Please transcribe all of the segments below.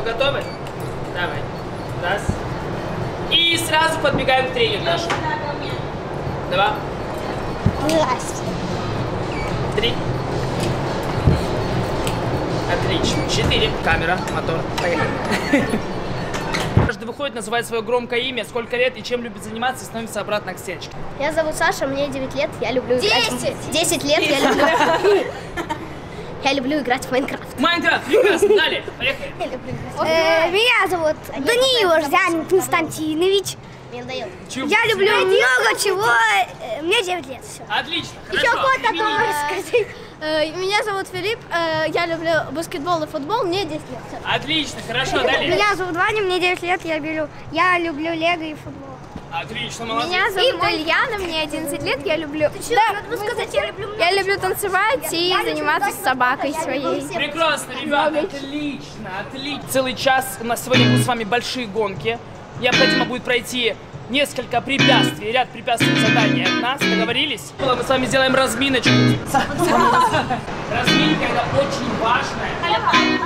Что, готовы? Давай. Раз. И сразу подбегаем к тренеру нашему. Два. Три. Отлично. Четыре. Камера, мотор. Поехали. Каждый выходит, называет свое громкое имя, сколько лет и чем любит заниматься, и становится обратно к стеночке. Меня зовут Саша, мне 9 лет, я люблю играть... в- 10 лет, я люблю... Я люблю играть в Майнкрафт. Майнкрафт, прекрасно, далее, поехали. Э, Меня зовут Даниил Жданин Константинович. Я люблю много чего. Э, Мне 9 лет. Все. Отлично, Еще кот такого рассказать. Э, Меня зовут Филипп, я люблю баскетбол и футбол, мне 10 лет. Отлично, хорошо, далее. Меня зовут Ваня, мне 9 лет, я люблю, я люблю лего и футбол. Отлично, молодец. Меня зовут Ильяна, мне 11 лет, я люблю... Да, сказать, я люблю я люблю танцевать и заниматься с собакой своей. Прекрасно, ребята, отлично, отлично. Целый час у нас сегодня будут с вами большие гонки. Необходимо будет пройти несколько препятствий, ряд препятствий задания от нас. Договорились? Мы с вами сделаем разминочку. Разминка это очень важная.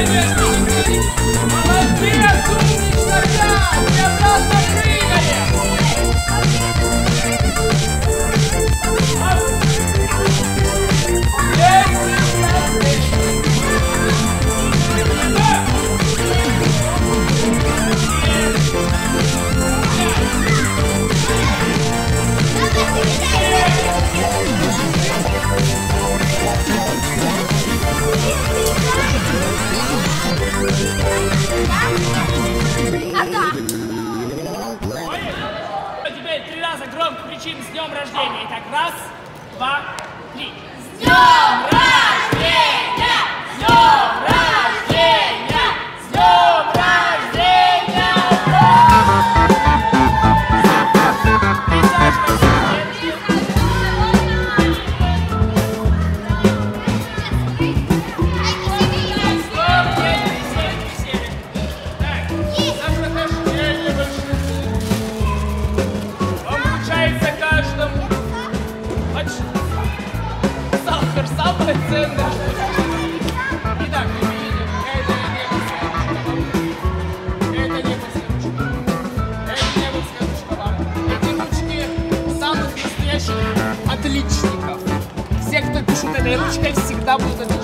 Yes. раза громко кричим «С днем рождения!» Итак, раз, два, три. С днем рождения! ручкой всегда буду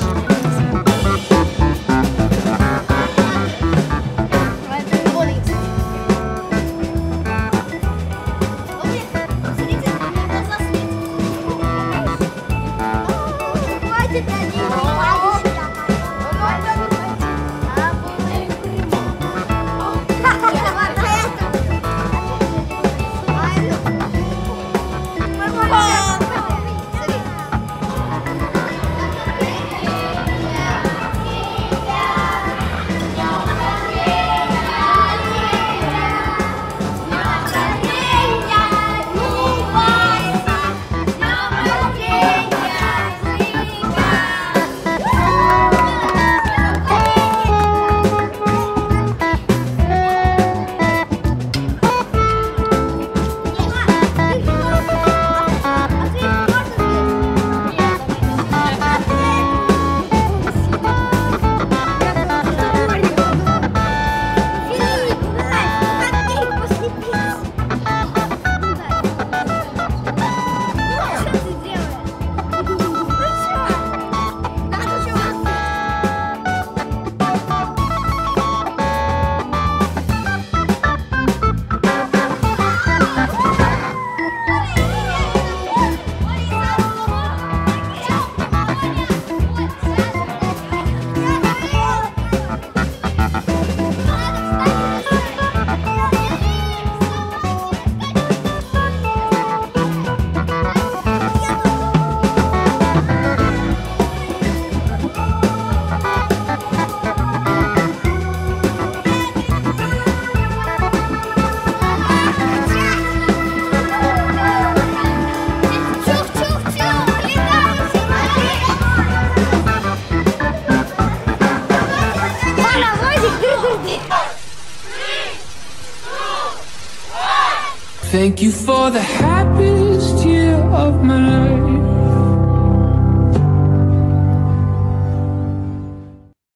Thank you for the happiest year of my life.